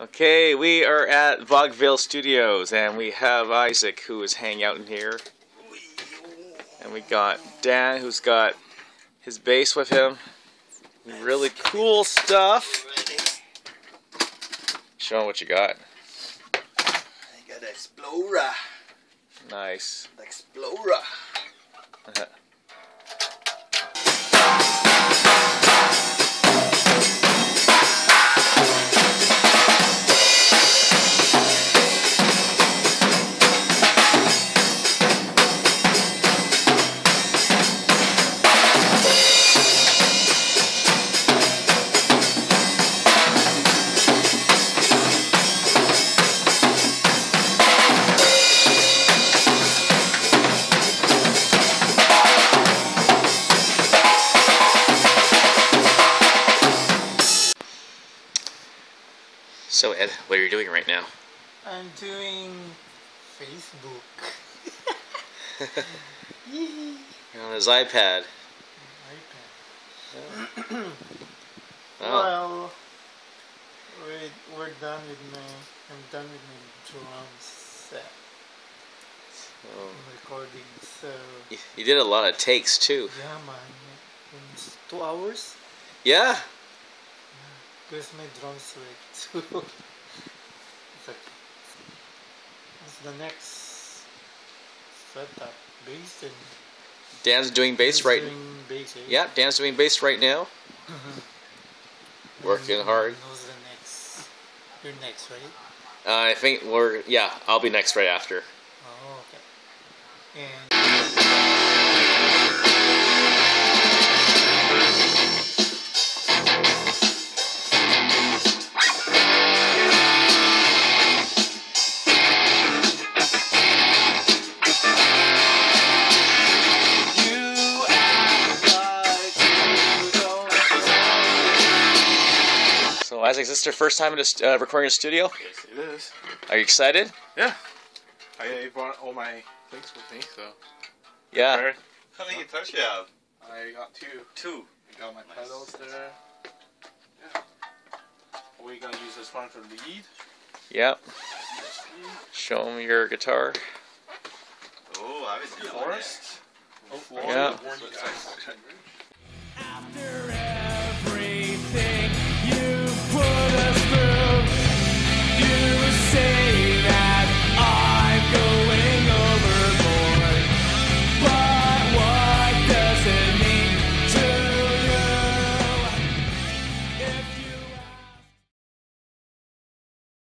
Okay, we are at Vogville Studios, and we have Isaac, who is hanging out in here. And we got Dan, who's got his bass with him. Really cool stuff. Show him what you got. I got the Explorer. Nice. Explorer. So Ed, what are you doing right now? I'm doing Facebook. On his iPad. iPad. Oh, Well, we're, we're done with my. I'm done with my drum set. oh. I'm recording, so You- You did a lot of takes too. yeah, man. It's two hours. Yeah. Because my drums were too. it's what's the next setup? Bass and Dan's doing bass right. doing bass, eh? Yeah, Dan's doing bass right now. Working hard. Who's the next? You're next, right? Uh, I think we're yeah. I'll be next right after. Oh, okay. And Isaac, is this your first time in a st- uh, recording in a studio? Yes, it is. Are you excited? Yeah. I brought all my things with me, so. Yeah. Prepared. How many guitars you have? I got two. Two. I got my Nice. pedals there. Yeah. We're gonna use this one for lead. Yep. Show him your guitar. Oh, I haven't seen that. Forest. Oh, Yeah. Warn you guys.